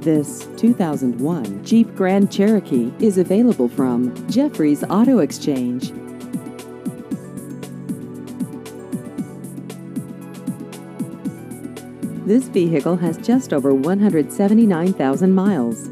This 2001 Jeep Grand Cherokee is available from Jeffrey's Auto Exchange. This vehicle has just over 179,000 miles.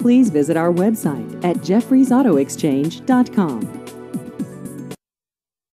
Please visit our website at jeffreysautoexchange.com.